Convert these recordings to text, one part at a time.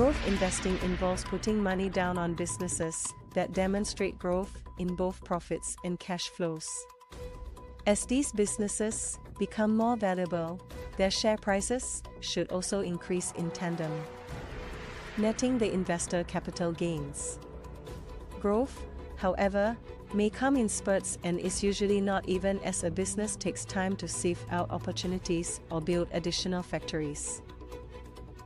Growth investing involves putting money down on businesses that demonstrate growth in both profits and cash flows. As these businesses become more valuable, their share prices should also increase in tandem, netting the investor capital gains. Growth, however, may come in spurts and is usually not even as a business takes time to sieve out opportunities or build additional factories.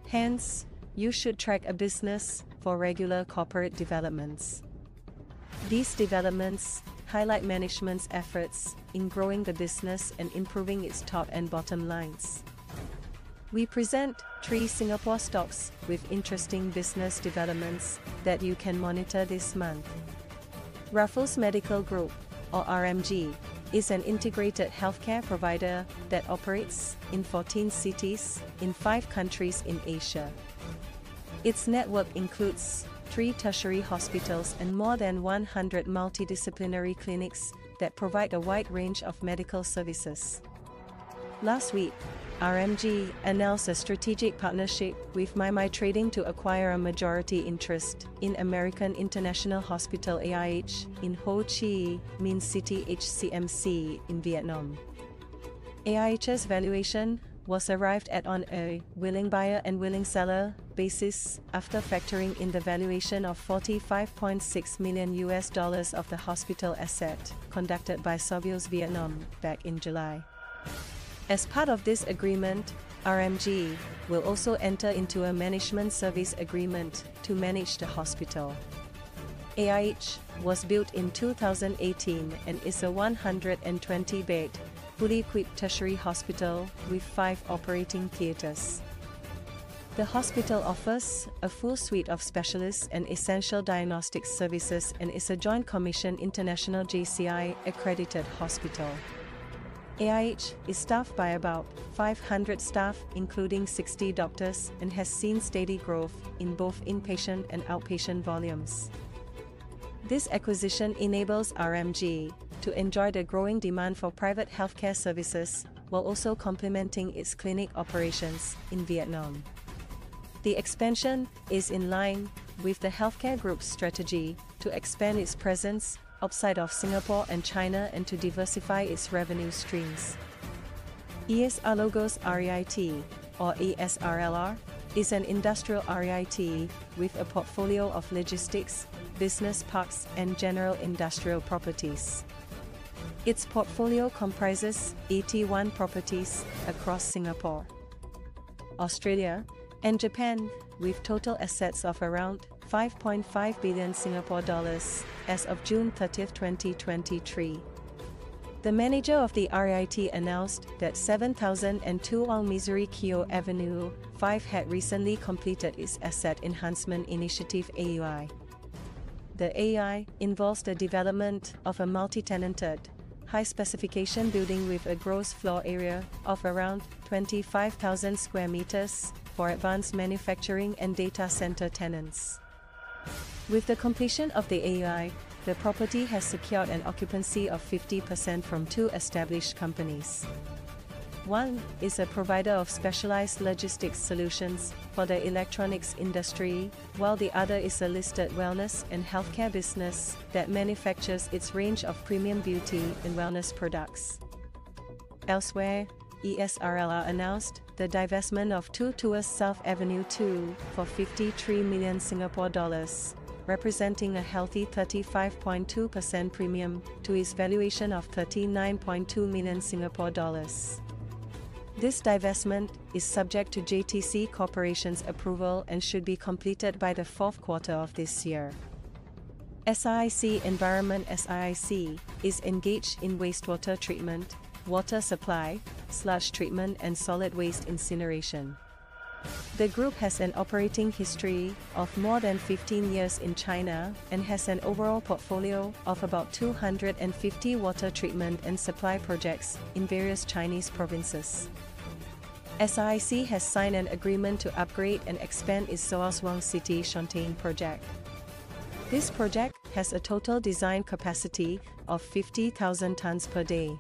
Hence, you should track a business for regular corporate developments. These developments highlight management's efforts in growing the business and improving its top and bottom lines. We present three Singapore stocks with interesting business developments that you can monitor this month. Raffles Medical Group, or RMG, is an integrated healthcare provider that operates in 14 cities in 5 countries in Asia. Its network includes three tertiary hospitals and more than 100 multidisciplinary clinics that provide a wide range of medical services. Last week, RMG announced a strategic partnership with MyMy Trading to acquire a majority interest in American International Hospital AIH in Ho Chi Minh City HCMC in Vietnam. AIH's valuation was arrived at on a willing buyer and willing seller basis after factoring in the valuation of 45.6 million US dollars of the hospital asset conducted by Savills Vietnam back in July. As part of this agreement, RMG will also enter into a management service agreement to manage the hospital. AIH was built in 2018 and is a 120 bed, fully equipped tertiary hospital with five operating theaters. The hospital offers a full suite of specialists and essential diagnostic services and is a Joint Commission International JCI accredited hospital. AIH is staffed by about 500 staff, including 60 doctors, and has seen steady growth in both inpatient and outpatient volumes. This acquisition enables RMG to enjoy the growing demand for private healthcare services while also complementing its clinic operations in Vietnam. The expansion is in line with the healthcare group's strategy to expand its presence outside of Singapore and China and to diversify its revenue streams. ESR-LOGOS REIT, or ESRLR, is an industrial REIT with a portfolio of logistics, business parks, and general industrial properties. Its portfolio comprises 81 properties across Singapore, Australia, and Japan, with total assets of around 5.5 billion Singapore dollars as of June 30, 2023. The manager of the REIT announced that 7002 Ang Mo Kio Avenue 5 had recently completed its Asset Enhancement Initiative AEI. The AEI involves the development of a multi-tenanted, high-specification building with a gross floor area of around 25,000 square meters for advanced manufacturing and data center tenants. With the completion of the AEI, the property has secured an occupancy of 50% from two established companies. One is a provider of specialized logistics solutions for the electronics industry, while the other is a listed wellness and healthcare business that manufactures its range of premium beauty and wellness products. Elsewhere, ESRLR announced the divestment of 2 Tuas South Avenue 2 for 53 million Singapore dollars, representing a healthy 35.2% premium to its valuation of 39.2 million Singapore dollars. This divestment is subject to JTC Corporation's approval and should be completed by the fourth quarter of this year. SIIC Environment SIIC is engaged in wastewater treatment, water supply, sludge treatment and solid waste incineration. The group has an operating history of more than 15 years in China and has an overall portfolio of about 250 water treatment and supply projects in various Chinese provinces. SIIC has signed an agreement to upgrade and expand its Zaozhuang City Shanting project. This project has a total design capacity of 50,000 tons per day.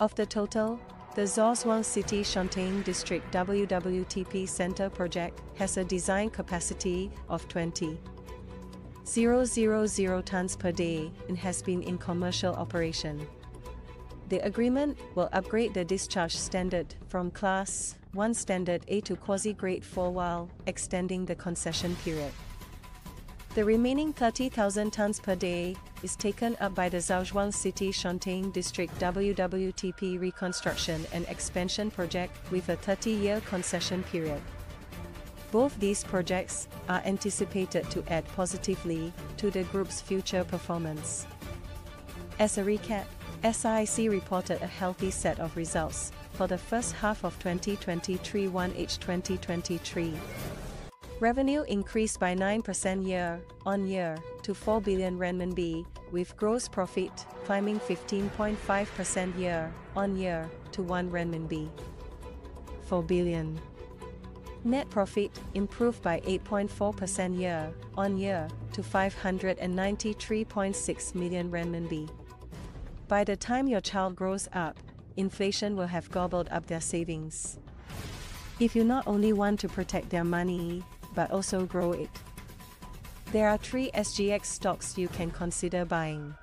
Of the total, The Zaozhuang City Shanting District WWTP Center project has a design capacity of 20. 000 tons per day and has been in commercial operation. The agreement will upgrade the discharge standard from Class 1 Standard A to Quasi-Grade 4 while extending the concession period. The remaining 30,000 tons per day is taken up by the Zaozhuang City Shanting District WWTP Reconstruction and Expansion Project with a 30-year concession period. Both these projects are anticipated to add positively to the group's future performance. As a recap, SIIC reported a healthy set of results for the first half of 2023 1H 2023. Revenue increased by 9% year-on-year to 4 billion renminbi, with gross profit climbing 15.5% year-on-year to 1 renminbi. 4 billion. Net profit improved by 8.4% year-on-year to 593.6 million renminbi. By the time your child grows up, inflation will have gobbled up their savings. If you not only want to protect their money, but also grow it. There are three SGX stocks you can consider buying.